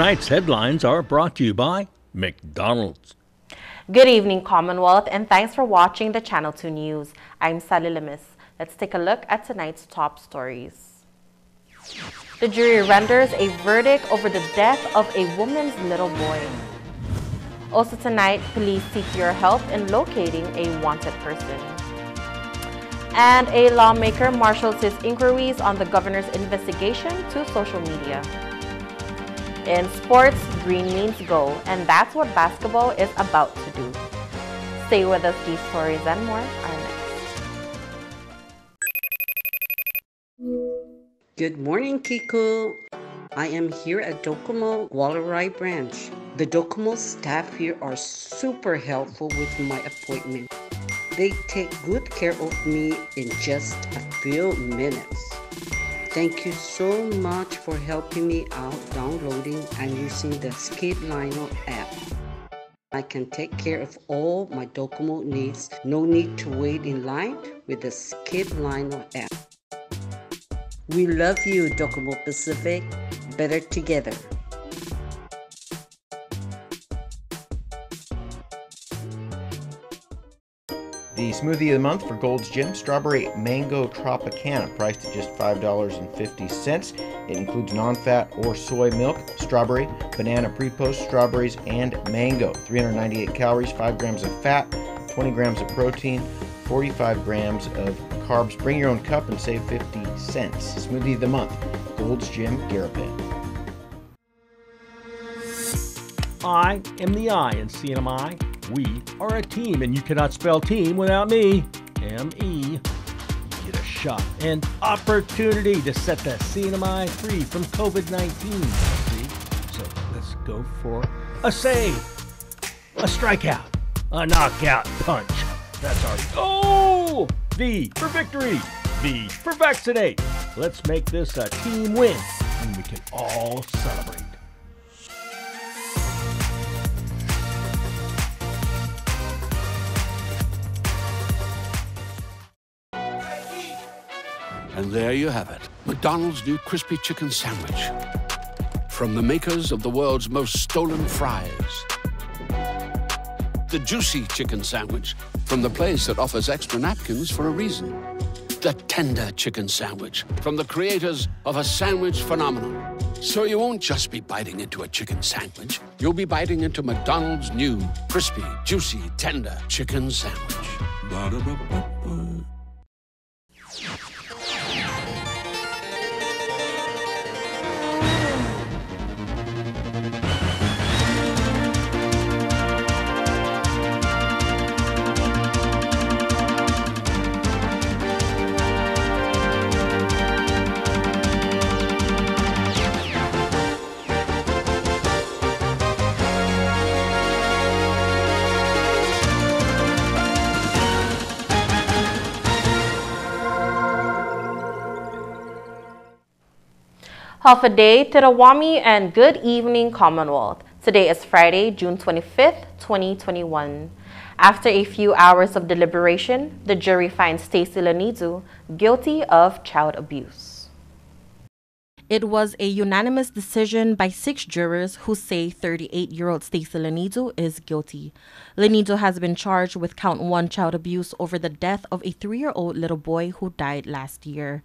Tonight's headlines are brought to you by McDonald's. Good evening, Commonwealth, and thanks for watching the Channel 2 News. I'm Sally Lemis. Let's take a look at tonight's top stories. The jury renders a verdict over the death of a woman's little boy. Also tonight, police seek your help in locating a wanted person. And a lawmaker marshals his inquiries on the governor's investigation to social media. In sports, green means go, and that's what basketball is about to do. Stay with us, these stories and more are next. Good morning, Kiko. I am here at Docomo Wallarai branch. The Docomo staff here are super helpful with my appointment. They take good care of me in just a few minutes. Thank you so much for helping me out downloading and using the Skip Lino app. I can take care of all my Docomo needs. No need to wait in line with the Skip Lino app. We love you, Docomo Pacific. Better together. The smoothie of the month for Gold's Gym Strawberry Mango Tropicana, priced at just $5.50. It includes non fat or soy milk, strawberry, banana pre post, strawberries, and mango. 398 calories, 5 grams of fat, 20 grams of protein, 45 grams of carbs. Bring your own cup and save 50 cents. Smoothie of the month, Gold's Gym Garapan. I am the I in CNMI. We are a team, and you cannot spell team without me. M E. Get a shot, an opportunity to set the CNMI free from COVID 19. See? So let's go for a save, a strikeout, a knockout punch. That's our Oh! V for victory. V for vaccinate. Let's make this a team win, and we can all celebrate. And there you have it McDonald's new crispy chicken sandwich. From the makers of the world's most stolen fries. The juicy chicken sandwich from the place that offers extra napkins for a reason. The tender chicken sandwich from the creators of a sandwich phenomenon. So you won't just be biting into a chicken sandwich, you'll be biting into McDonald's new crispy, juicy, tender chicken sandwich. Hafa adai to the Wami and good evening Commonwealth. Today is Friday, June 25th, 2021. After a few hours of deliberation, the jury finds Stacy Lanidu guilty of child abuse. It was a unanimous decision by six jurors who say 38 year old Stacy Lanidu is guilty. Lanidu has been charged with count one child abuse over the death of a three year old little boy who died last year.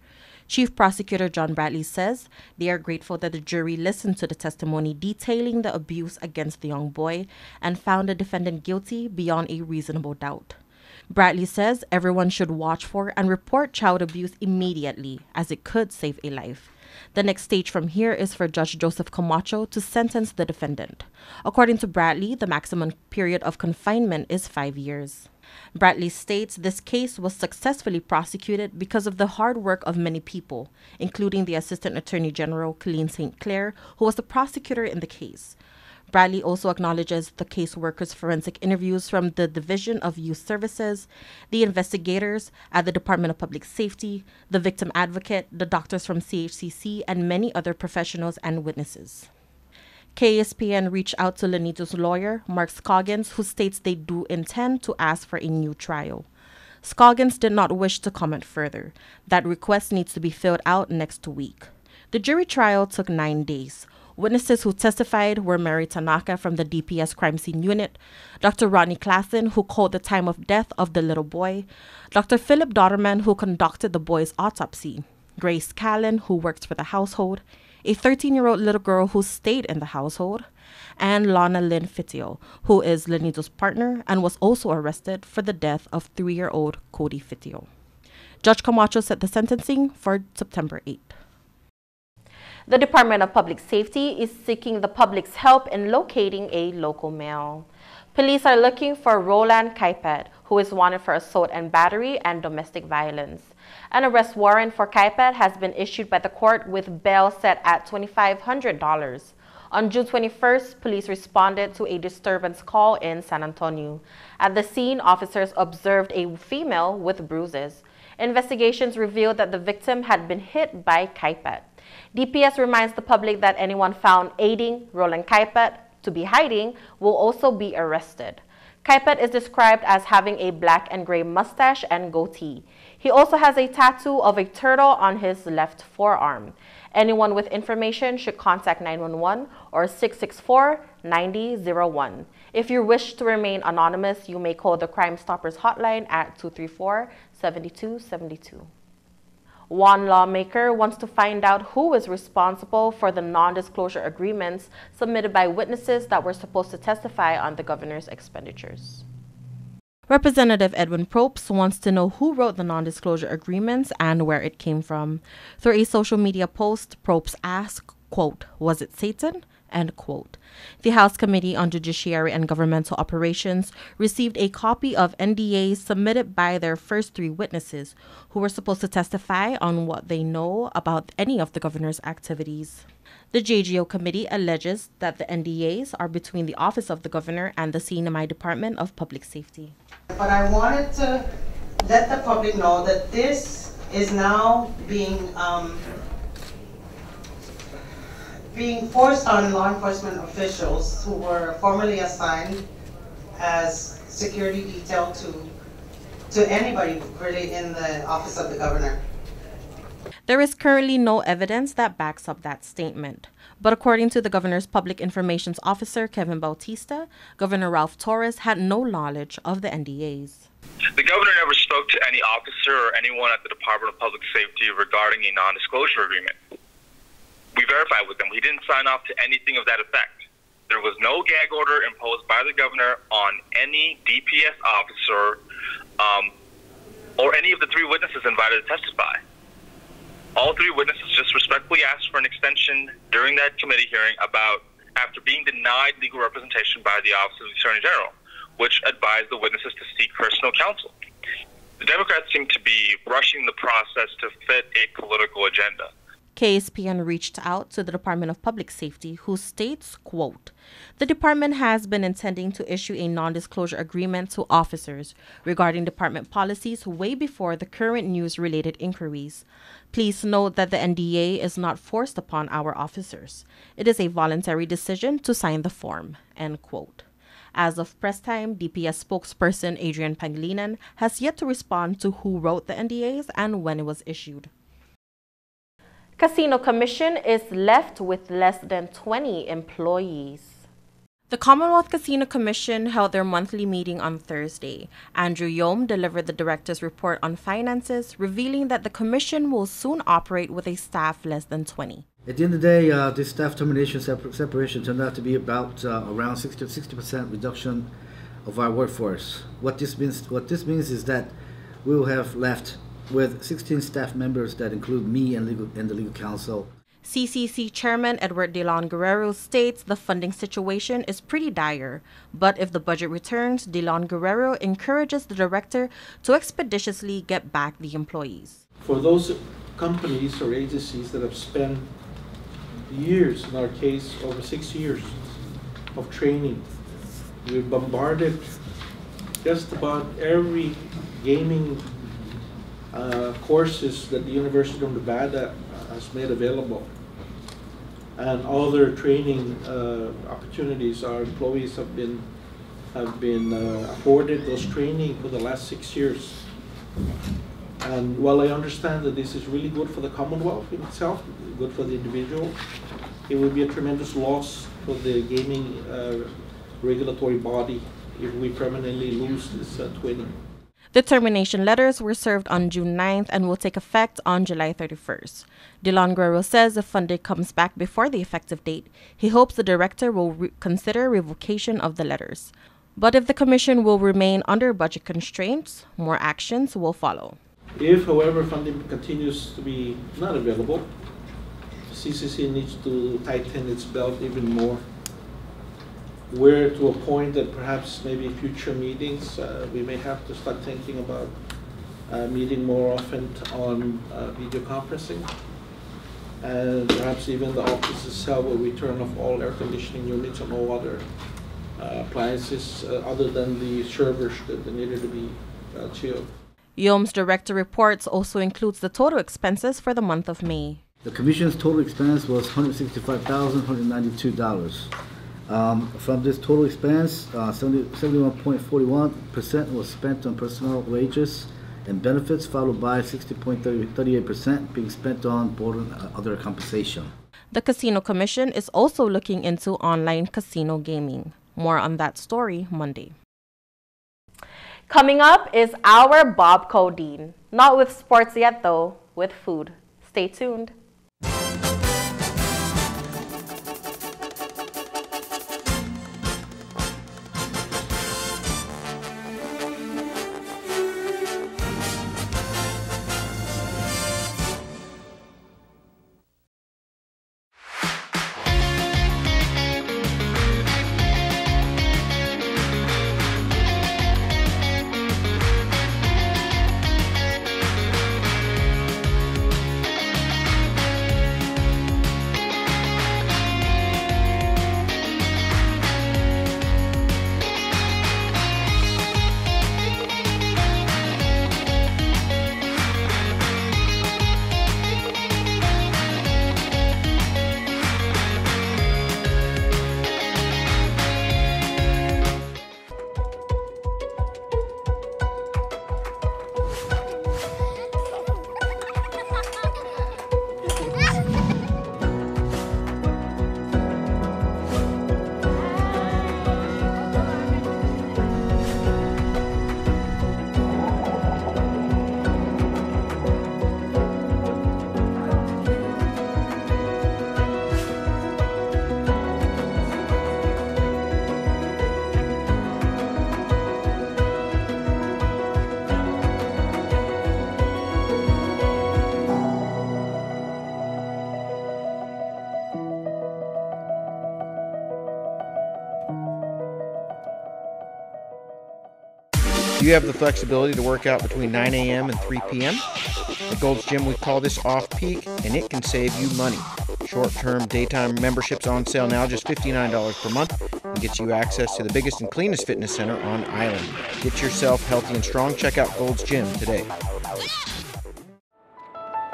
Chief Prosecutor John Bradley says they are grateful that the jury listened to the testimony detailing the abuse against the young boy and found the defendant guilty beyond a reasonable doubt. Bradley says everyone should watch for and report child abuse immediately, as it could save a life. The next stage from here is for Judge Joseph Camacho to sentence the defendant. According to Bradley, the maximum period of confinement is five years. Bradley states this case was successfully prosecuted because of the hard work of many people, including the Assistant Attorney General Colleen St. Clair, who was the prosecutor in the case. Bradley also acknowledges the caseworkers' forensic interviews from the Division of Youth Services, the investigators at the Department of Public Safety, the victim advocate, the doctors from CHCC, and many other professionals and witnesses. KSPN reached out to Lanidu's lawyer, Mark Scoggins, who states they do intend to ask for a new trial. Scoggins did not wish to comment further. That request needs to be filled out next week. The jury trial took nine days. Witnesses who testified were Mary Tanaka from the DPS crime scene unit, Dr. Rodney Klassen, who called the time of death of the little boy, Dr. Philip Dotterman, who conducted the boy's autopsy, Grace Callen, who worked for the household, a 13 year old little girl who stayed in the household, and Lana Lynn Fitio, who is Lenito's partner and was also arrested for the death of three year old Cody Fitio. Judge Camacho set the sentencing for September 8. The Department of Public Safety is seeking the public's help in locating a local male. Police are looking for Roland Kaipet, who is wanted for assault and battery and domestic violence. An arrest warrant for Kaipet has been issued by the court with bail set at $2,500. On June 21st, police responded to a disturbance call in San Antonio. At the scene, officers observed a female with bruises. Investigations revealed that the victim had been hit by Kaipet. DPS reminds the public that anyone found aiding Roland Kaipet to be hiding will also be arrested. Kaipet is described as having a black and gray mustache and goatee. He also has a tattoo of a turtle on his left forearm. Anyone with information should contact 911 or 664-9001. If you wish to remain anonymous, you may call the Crime Stoppers hotline at 234-7272. One lawmaker wants to find out who is responsible for the non-disclosure agreements submitted by witnesses that were supposed to testify on the governor's expenditures. Representative Edwin Propst wants to know who wrote the non-disclosure agreements and where it came from. Through a social media post, Propst asked, quote, was it Satan? End quote. The House Committee on Judiciary and Governmental Operations received a copy of NDAs submitted by their first three witnesses, who were supposed to testify on what they know about any of the governor's activities. The JGO committee alleges that the NDAs are between the Office of the Governor and the CNMI Department of Public Safety. But I wanted to let the public know that this is now being um, being forced on law enforcement officials who were formerly assigned as security detail to to anybody really in the office of the governor. There is currently no evidence that backs up that statement. But according to the governor's public information officer, Kevin Bautista, Governor Ralph Torres had no knowledge of the NDAs. The governor never spoke to any officer or anyone at the Department of Public Safety regarding a non disclosure agreement we verified with him. He didn't sign off to anything of that effect. There was no gag order imposed by the governor on any DPS officer um, or any of the three witnesses invited to testify. All three witnesses just respectfully asked for an extension during that committee hearing about after being denied legal representation by the Office of the Attorney General, which advised the witnesses to seek personal counsel. The Democrats seem to be rushing the process to fit a political agenda. KSPN reached out to the Department of Public Safety, who states, quote, The department has been intending to issue a non-disclosure agreement to officers regarding department policies way before the current news-related inquiries. Please note that the NDA is not forced upon our officers. It is a voluntary decision to sign the form, end quote. As of press time, DPS spokesperson Adrian Pangilinan has yet to respond to who wrote the NDAs and when it was issued. Casino Commission is left with less than 20 employees. The Commonwealth Casino Commission held their monthly meeting on Thursday. Andrew Yeom delivered the director's report on finances, revealing that the commission will soon operate with a staff less than 20. At the end of the day, uh, this staff termination separ separation turned out to be about uh, around 60 60% reduction of our workforce. What this means, what this means is that we will have left with 16 staff members that include me and, legal, and the legal counsel. CCC Chairman Edward DeLeon Guerrero states the funding situation is pretty dire, but if the budget returns, DeLeon Guerrero encourages the director to expeditiously get back the employees. For those companies or agencies that have spent years, in our case, over six years of training, we've bombarded just about every gaming uh, courses that the University of Nevada has made available and other training uh, opportunities our employees have been have been uh, afforded those training for the last six years. And while I understand that this is really good for the Commonwealth in itself, good for the individual, it would be a tremendous loss for the gaming uh, regulatory body if we permanently lose this uh. The termination letters were served on June 9th and will take effect on July 31st. DeLeon Guerrero says if funding comes back before the effective date, he hopes the director will re- consider revocation of the letters. But if the commission will remain under budget constraints, more actions will follow. If, however, funding continues to be not available, CCC needs to tighten its belt even more. We're to a point that perhaps maybe future meetings, uh, we may have to start thinking about uh, meeting more often on uh, video conferencing. And perhaps even the office itself will return off all air conditioning units and all other uh, appliances uh, other than the servers that needed to be uh, chilled. Yeom's director reports also includes the total expenses for the month of May. The commission's total expense was $165,192. Um, from this total expense, uh, 71.41% was spent on personnel wages and benefits, followed by 60.38% being spent on board and uh, other compensation. The Casino Commission is also looking into online casino gaming. More on that story Monday. Coming up is our Bob Coldeen. Not with sports yet, though, with food. Stay tuned. You have the flexibility to work out between 9 a.m. and 3 p.m.? At Gold's Gym, we call this off peak, and it can save you money. Short term daytime memberships on sale now, just $59 per month, and gets you access to the biggest and cleanest fitness center on island. Get yourself healthy and strong. Check out Gold's Gym today.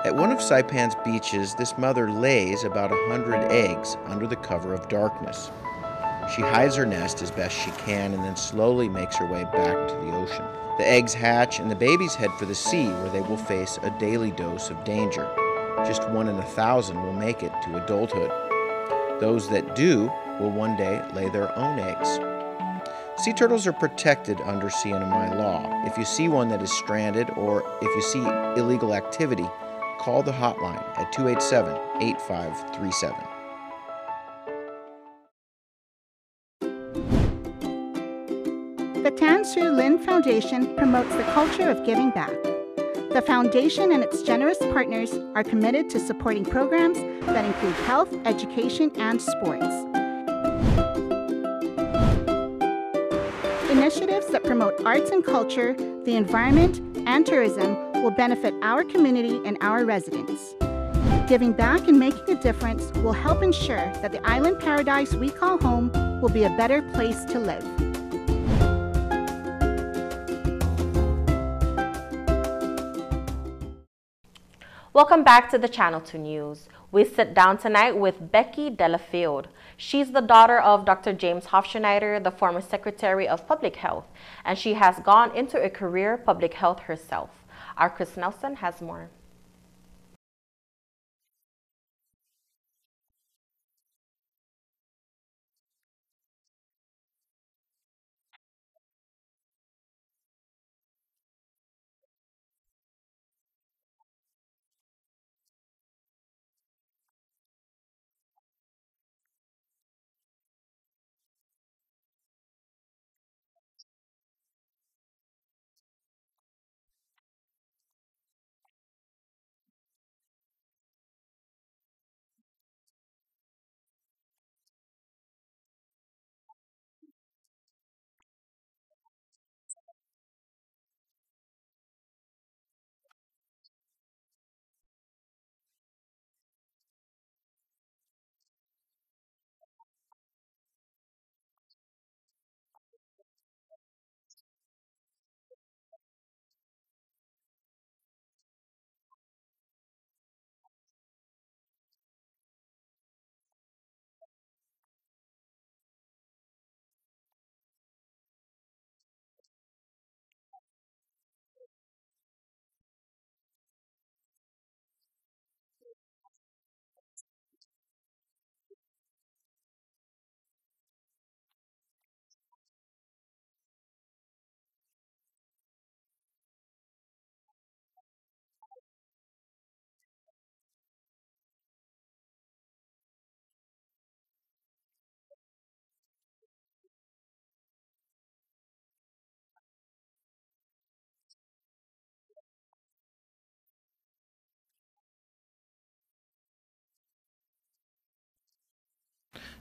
At one of Saipan's beaches, this mother lays about a hundred eggs under the cover of darkness. She hides her nest as best she can and then slowly makes her way back to the ocean. The eggs hatch and the babies head for the sea where they will face a daily dose of danger. Just one in a thousand will make it to adulthood. Those that do will one day lay their own eggs. Sea turtles are protected under CNMI law. If you see one that is stranded or if you see illegal activity, call the hotline at 287 8537. The Siu Lin Foundation promotes the culture of giving back. The foundation and its generous partners are committed to supporting programs that include health, education, and sports. Initiatives that promote arts and culture, the environment, and tourism will benefit our community and our residents. Giving back and making a difference will help ensure that the island paradise we call home will be a better place to live. Welcome back to the Channel 2 News. We sit down tonight with Becky Delafield. She's the daughter of Dr. James Hofschneider, the former Secretary of Public Health, and she has gone into a career public health herself. Our Chris Nelson has more.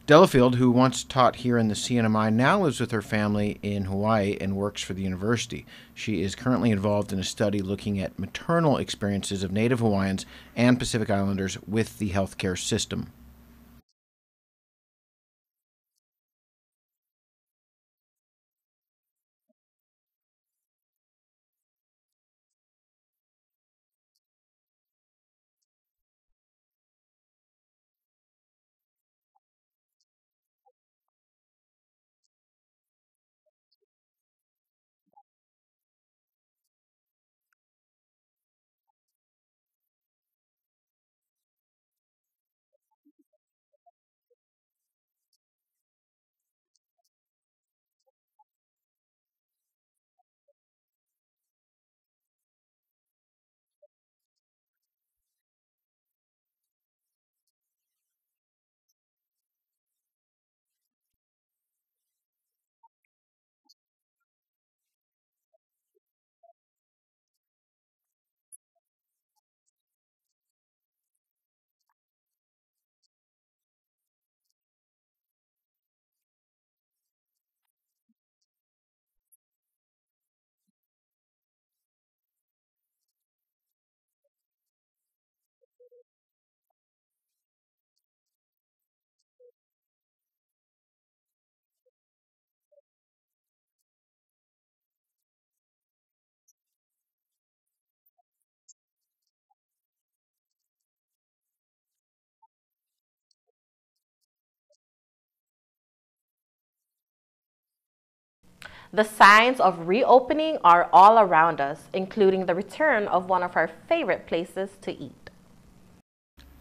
Delafield, who once taught here in the CNMI, now lives with her family in Hawaii and works for the university. She is currently involved in a study looking at maternal experiences of Native Hawaiians and Pacific Islanders with the healthcare system. The signs of reopening are all around us, including the return of one of our favorite places to eat.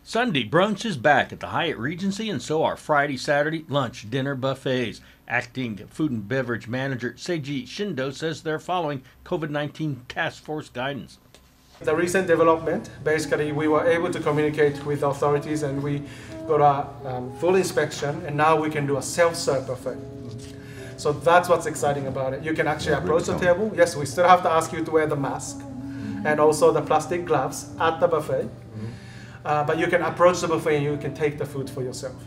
Sunday brunch is back at the Hyatt Regency, and so are Friday, Saturday lunch, dinner buffets. Acting Food and Beverage Manager Seiji Shindo says they're following COVID 19 task force guidance. The recent development, basically, we were able to communicate with authorities and we got a um, full inspection, and now we can do a self serve buffet. So that's what's exciting about it. You can actually approach the table. Yes, we still have to ask you to wear the mask and also the plastic gloves at the buffet. Uh, but you can approach the buffet and you can take the food for yourself.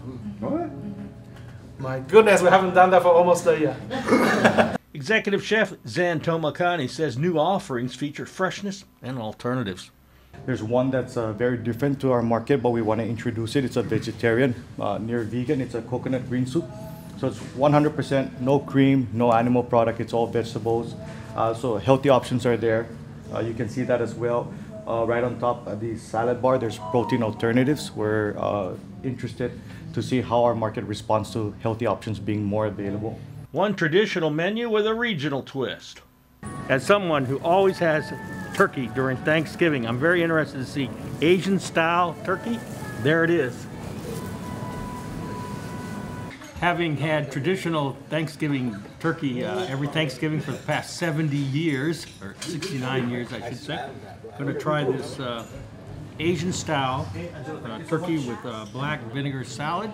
My goodness, we haven't done that for almost a year. Executive Chef Zan Tomakani says new offerings feature freshness and alternatives. There's one that's uh, very different to our market, but we want to introduce it. It's a vegetarian, uh, near vegan. It's a coconut green soup. So it's 100% no cream, no animal product. It's all vegetables. Uh, so healthy options are there. Uh, you can see that as well. Uh, right on top of the salad bar, there's protein alternatives. We're uh, interested to see how our market responds to healthy options being more available. One traditional menu with a regional twist. As someone who always has turkey during Thanksgiving, I'm very interested to see Asian style turkey. There it is. Having had traditional Thanksgiving turkey uh, every Thanksgiving for the past 70 years, or 69 years, I should say, I'm going to try this uh, Asian style uh, turkey with uh, black vinegar salad.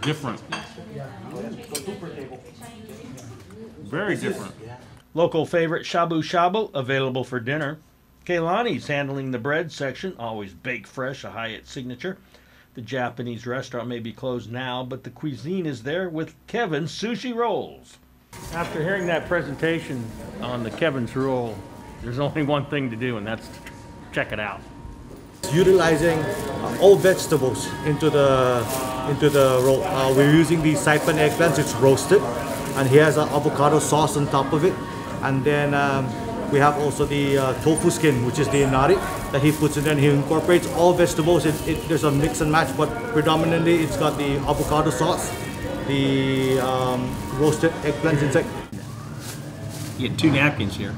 Different. Very different. Local favorite shabu shabu available for dinner. Kaylani's handling the bread section, always baked fresh, a Hyatt signature. The Japanese restaurant may be closed now, but the cuisine is there with Kevin's Sushi Rolls. After hearing that presentation on the Kevin's Roll, there's only one thing to do, and that's to check it out. Utilizing uh, all vegetables into the into the roll. Uh, we're using the saipan eggplants. It's roasted, and he has an avocado sauce on top of it, and then. Um, we have also the uh, tofu skin, which is the inari that he puts in there. And he incorporates all vegetables. It, it, there's a mix and match, but predominantly it's got the avocado sauce, the um, roasted eggplants inside. You get two napkins here.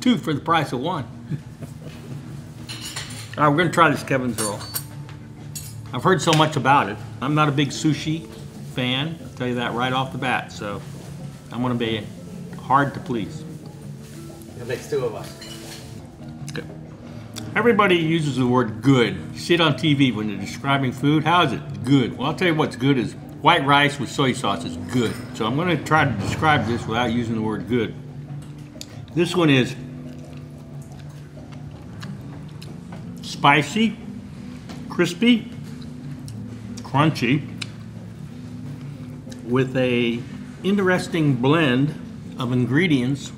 two for the price of one. All right, we're going to try this Kevin's roll. I've heard so much about it. I'm not a big sushi fan, I'll tell you that right off the bat, so I'm going to be hard to please. It makes two of us. Okay. Everybody uses the word good. You see it on TV when they're describing food. How is it good? Well, I'll tell you what's good is white rice with soy sauce is good. So I'm going to try to describe this without using the word good. This one is spicy, crispy, crunchy, with a interesting blend of ingredients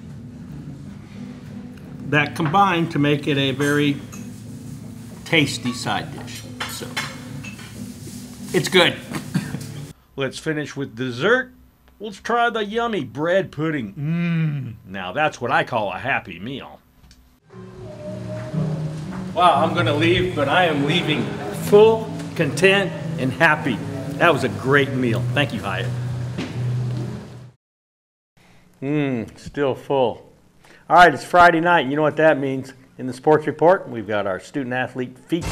that combine to make it a very tasty side dish. So, it's good. Let's finish with dessert. Let's try the yummy bread pudding. Mmm. Now that's what I call a happy meal. Wow, I'm going to leave, but I am leaving full, content, and happy. That was a great meal. Thank you, Hyatt. Mmm, still full. All right, it's Friday night. You know what that means. In the sports report, we've got our student athlete feature.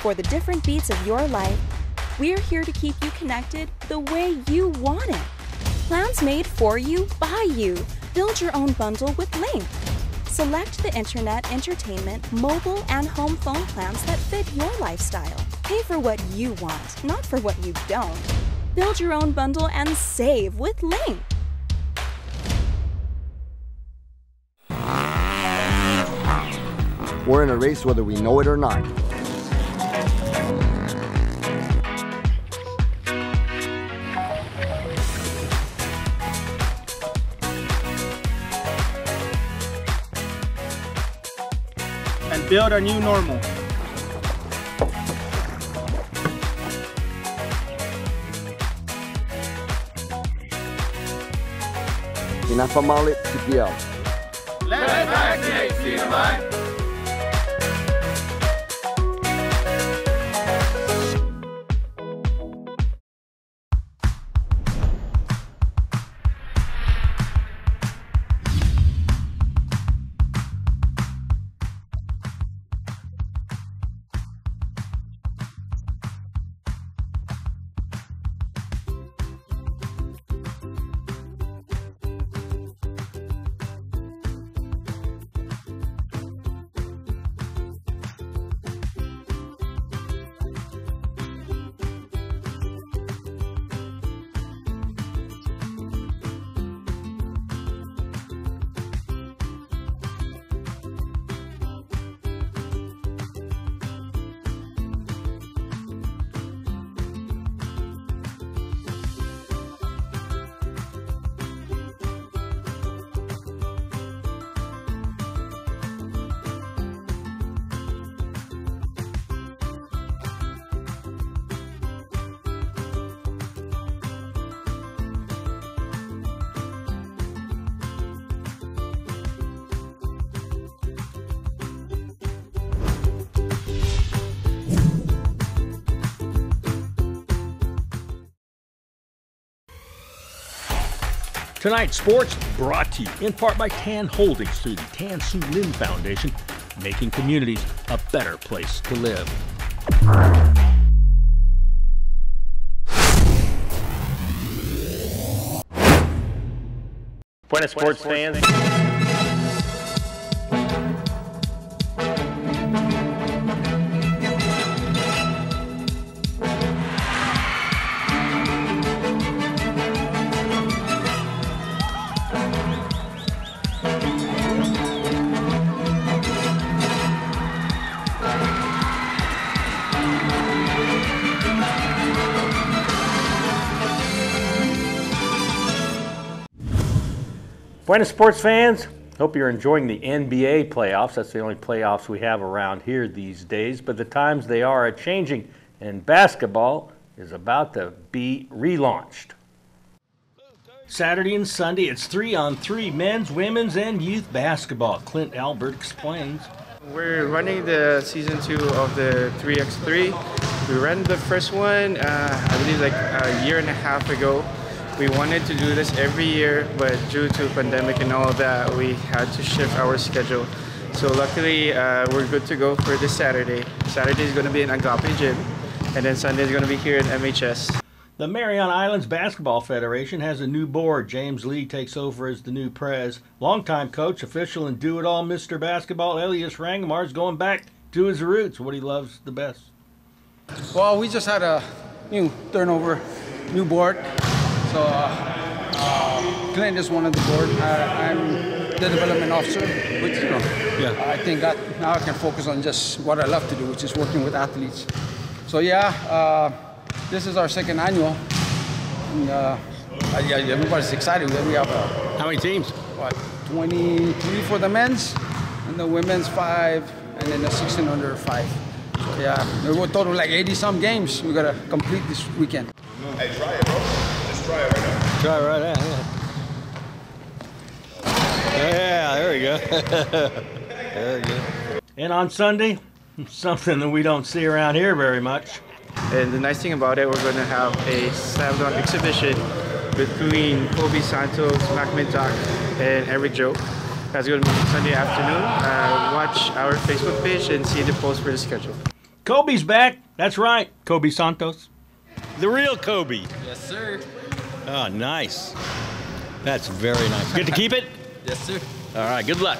For the different beats of your life, we're here to keep you connected the way you want it. Plans made for you, by you. Build your own bundle with Link. Select the internet, entertainment, mobile, and home phone plans that fit your lifestyle. Pay for what you want, not for what you don't. Build your own bundle and save with Link. We're in a race whether we know it or not. Build our new normal. Pinapamalit si PL. Let's vaccinate! Tonight's sports brought to you in part by Tan Holdings through the Tan Siu Lin Foundation, making communities a better place to live. Buenas sports fans. Buenas sports fans. Hope you're enjoying the NBA playoffs. That's the only playoffs we have around here these days, but the times they are are changing, and basketball is about to be relaunched. Saturday and Sunday, it's three on three men's, women's, and youth basketball. Clint Albert explains. We're running the season two of the 3x3. We ran the first one, uh, I believe, like a year and a half ago. We wanted to do this every year, but due to pandemic and all that, we had to shift our schedule. So luckily, uh, we're good to go for this Saturday. Saturday is going to be in Agape Gym, and then Sunday is going to be here at MHS. The Marion Islands Basketball Federation has a new board. James Lee takes over as the new prez. Longtime coach, official, and do it all Mr. Basketball Elias Rangamar is going back to his roots, what he loves the best. Well, we just had a new turnover, new board. So uh, uh, Clint is one of the board. I, I'm the development officer, which you know, Yeah. I think that now I can focus on just what I love to do, which is working with athletes. So yeah, uh, this is our second annual. And, uh, yeah, everybody's excited. We have uh, how many teams? What, 23 for the men's, and the women's five, and then the 16 under five. So, yeah, we're total like 80 some games. We gotta complete this weekend. Hey, try it, bro. Just try it right now. Try it right out, yeah. Yeah, there we go. there we go. And on Sunday, something that we don't see around here very much. And the nice thing about it, we're going to have a slam dunk exhibition between Kobe Santos, Mac Mintock, and Eric Joe. That's going to be Sunday afternoon. Uh, watch our Facebook page and see the post for the schedule. Kobe's back. That's right, Kobe Santos. The real Kobe. Yes, sir. Oh, nice. That's very nice. Good to keep it? Yes, sir. All right, good luck.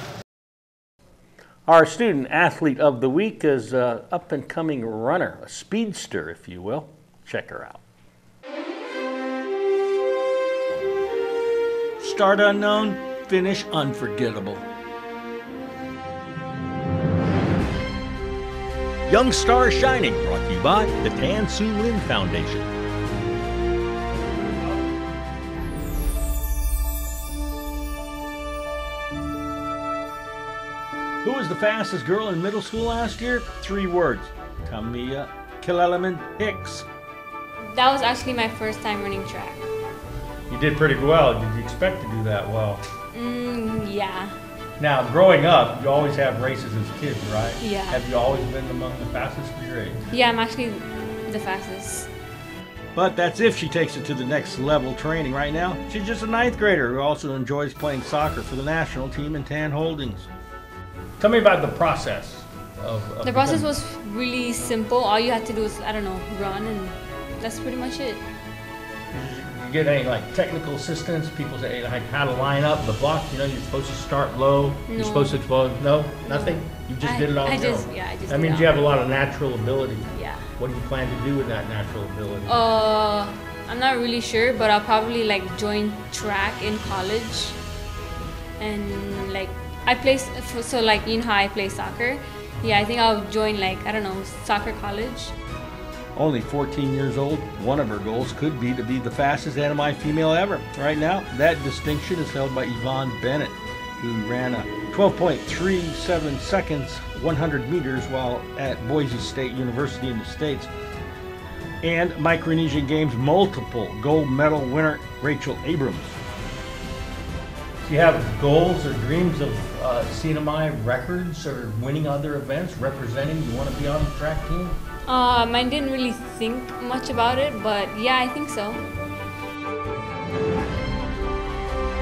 Our student athlete of the week is a up and coming runner, a speedster, if you will. Check her out. Start unknown, finish unforgettable. Young Star Shining, brought to you by the Tan Siu Lin Foundation. Who was the fastest girl in middle school last year? Three words. Tamia Kileleman Hicks. That was actually my first time running track. You did pretty well. Did you expect to do that well? Mm, yeah. Now, growing up, you always have races as kids, right? Yeah. Have you always been among the fastest for your age? Yeah, I'm actually the fastest. But that's if she takes it to the next level training. Right now, she's just a ninth grader who also enjoys playing soccer for the national team in Tan Holdings. Tell me about the process of. of The process becoming- was really simple. All you had to do is, I don't know, run, and that's pretty much it. You get any like technical assistance? People say like how to line up the block. You know, you're supposed to start low. No. You're supposed to explode. No, nothing. You just I- did it all. I just- yeah, I just That means you have a lot of natural ability. Yeah. What do you plan to do with that natural ability? Uh, I'm not really sure, but I'll probably like join track in college, and like I play so like you know how I play soccer. Yeah, I think I'll join like I don't know soccer college. Only 14 years old, one of her goals could be to be the fastest NMI female ever. Right now, that distinction is held by Yvonne Bennett, who ran a 12.37 seconds 100 meters while at Boise State University in the States. And Micronesian Games multiple gold medal winner Rachel Abrams. Do you have goals or dreams of uh, CNMI records or winning other events, representing? You want to be on the track team? Um, I didn't really think much about it, but yeah, I think so.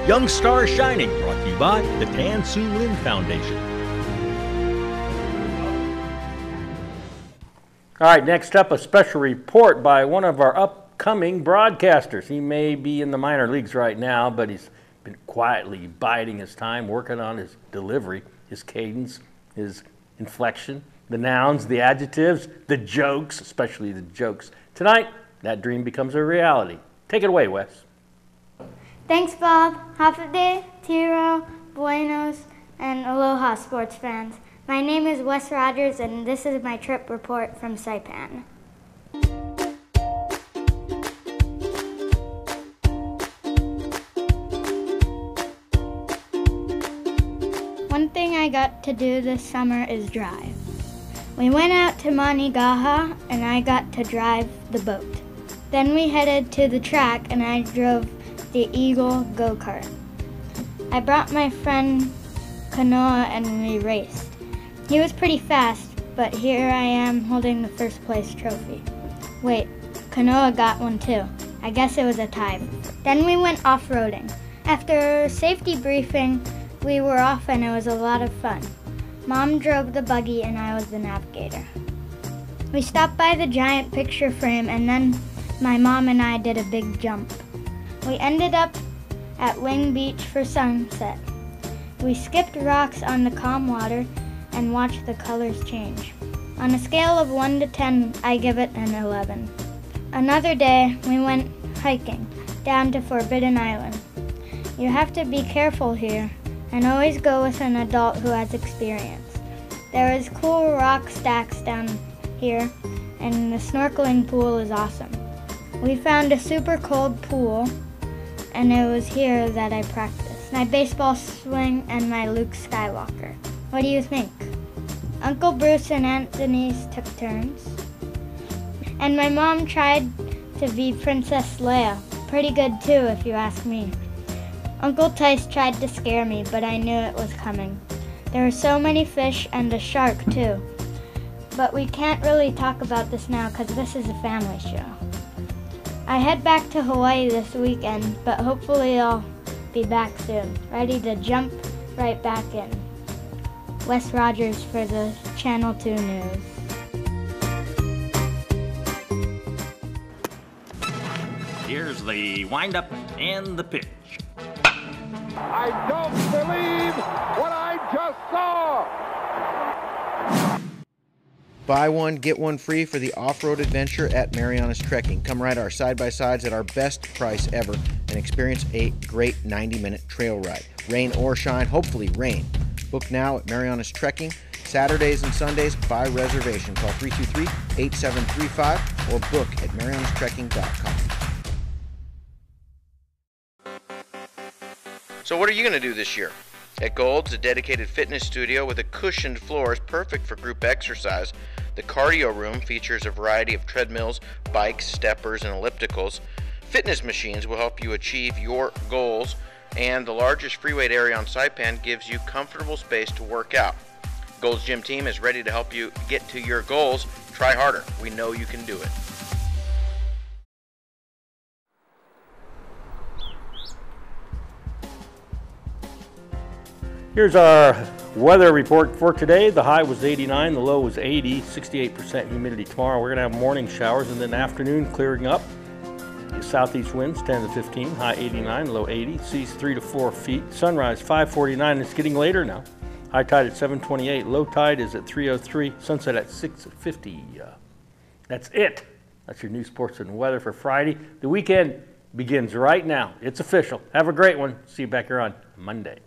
Young Star Shining, brought to you by the Tan Siu Lin Foundation. All right, next up, a special report by one of our upcoming broadcasters. He may be in the minor leagues right now, but he's been quietly biding his time, working on his delivery, his cadence, his inflection, the nouns, the adjectives, the jokes, especially the jokes. Tonight, that dream becomes a reality. Take it away, Wes. Thanks, Bob. Day, Tiro, Buenos, and Aloha sports fans. My name is Wes Rogers, and this is my trip report from Saipan. I got to do this summer is drive. We went out to Managaha, and I got to drive the boat. Then we headed to the track, and I drove the Eagle go kart. I brought my friend Kanoa and we raced. He was pretty fast, but here I am holding the first place trophy. Wait, Kanoa got one too. I guess it was a tie. Then we went off roading. After safety briefing, we were off and it was a lot of fun. Mom drove the buggy and I was the navigator. We stopped by the giant picture frame and then my mom and I did a big jump. We ended up at Wing Beach for sunset. We skipped rocks on the calm water and watched the colors change. On a scale of 1 to 10, I give it an 11. Another day, we went hiking down to Forbidden Island. You have to be careful here and always go with an adult who has experience. There is cool rock stacks down here and the snorkeling pool is awesome. We found a super cold pool and it was here that I practiced my baseball swing and my Luke Skywalker. What do you think? Uncle Bruce and Aunt Denise took turns. And my mom tried to be Princess Leia. Pretty good too, if you ask me. Uncle Tice tried to scare me, but I knew it was coming. There were so many fish and a shark too. But we can't really talk about this now because this is a family show. I head back to Hawaii this weekend, but hopefully I'll be back soon, ready to jump right back in. Wes Rogers for the Channel 2 News. Here's the windup and the pitch. I don't believe what I just saw. Buy one, get one free for the off-road adventure at Marianas Trekking. Come ride our side-by-sides at our best price ever and experience a great 90-minute trail ride. Rain or shine, hopefully rain. Book now at Marianas Trekking. Saturdays and Sundays by reservation. Call 323-8735 or book at marianastrekking.com. So what are you going to do this year? At Gold's, a dedicated fitness studio with a cushioned floor is perfect for group exercise. The cardio room features a variety of treadmills, bikes, steppers, and ellipticals. Fitness machines will help you achieve your goals, and the largest free weight area on Saipan gives you comfortable space to work out. Gold's Gym team is ready to help you get to your goals. Try harder. We know you can do it. Here's our weather report for today. The high was 89, the low was 80, 68% humidity tomorrow. We're going to have morning showers and then afternoon clearing up. Southeast winds 10 to 15, high 89, low 80, seas 3 to 4 feet. Sunrise 549, it's getting later now. High tide at 728, low tide is at 303, sunset at 650. Uh, that's it. That's your news, sports, and weather for Friday. The weekend begins right now. It's official. Have a great one. See you back here on Monday.